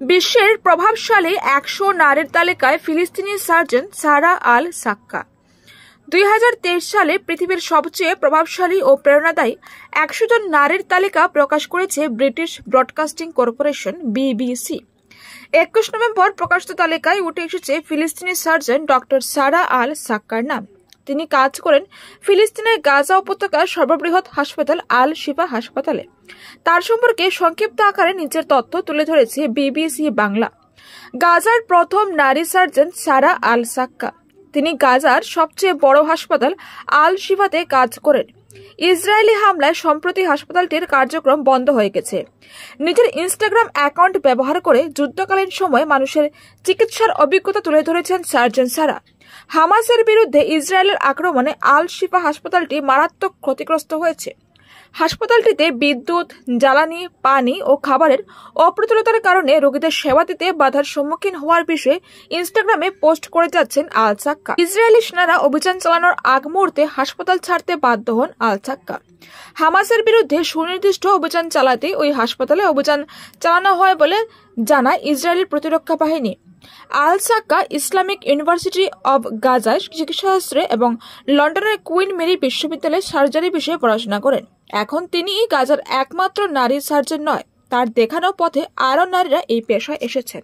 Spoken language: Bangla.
বিশ্বের প্রভাবশালী একশো নারীর তালিকায় ফিলিস্তিনি সার্জন সারা আল সাক্কা। দুই হাজার তেইশ সালে পৃথিবীর সবচেয়ে প্রভাবশালী ও প্রেরণাদায়ী একশো জন নারীর তালিকা প্রকাশ করেছে ব্রিটিশ ব্রডকাস্টিং কর্পোরেশন, বিবিসি। একুশ নভেম্বর প্রকাশিত তালিকায় উঠে এসেছে ফিলিস্তিনি সার্জন ডক্টর সারা আল সাক্কার নাম। তিনি কাজ করেন ফিলিস্তিনের গাজা উপত্যকার সর্ববৃহৎ হাসপাতাল আল শিফা হাসপাতালে। তার সম্পর্কে সংক্ষিপ্ত আকারে নিচের তথ্য তুলে ধরেছে বিবিসি বাংলা। গাজার প্রথম নারী সার্জন সারা আল সাক্কা। তিনি গাজার সবচেয়ে বড় হাসপাতাল আল শিফাতে কাজ করেন। ইসরায়েলি হামলায় সম্প্রতি হাসপাতালটির কার্যক্রম বন্ধ হয়ে গেছে। নিজের ইনস্টাগ্রাম অ্যাকাউন্ট ব্যবহার করে যুদ্ধকালীন সময়ে মানুষের চিকিৎসার অভিজ্ঞতা তুলে ধরেছেন সার্জন সারা। হামাসের বিরুদ্ধে ইসরায়েলের আক্রমণে আল শিফা হাসপাতালটি মারাত্মক ক্ষতিগ্রস্ত হয়েছে। হাসপাতালটিতে বিদ্যুৎ, জ্বালানি, পানি ও খাবারের অপ্রতুলতার কারণে রোগীদের সেবা দিতে বাধার সম্মুখীন হওয়ার বিষয়ে ইনস্টাগ্রামে পোস্ট করে যাচ্ছেন আল চাক্কা ইসরায়েলি সেনারা অভিযান চালানোর আগ মুহূর্তে হাসপাতাল ছাড়তে বাধ্য হন আল চাক্কা হামাসের বিরুদ্ধে সুনির্দিষ্ট অভিযান চালাতে ওই হাসপাতালে অভিযান চালানো হয় বলে জানায় ইসরায়েলের প্রতিরক্ষা বাহিনী। আল সাক্কা ইসলামিক ইউনিভার্সিটি অব গাজায় চিকিৎসাশাস্ত্রে এবং লন্ডনের কুইন মেরি বিশ্ববিদ্যালয়ে সার্জারি বিষয়ে পড়াশোনা করেন। এখন তিনি গাজার একমাত্র নারী সার্জন নয়, তার দেখানো পথে আরও নারীরা এই পেশায় এসেছেন।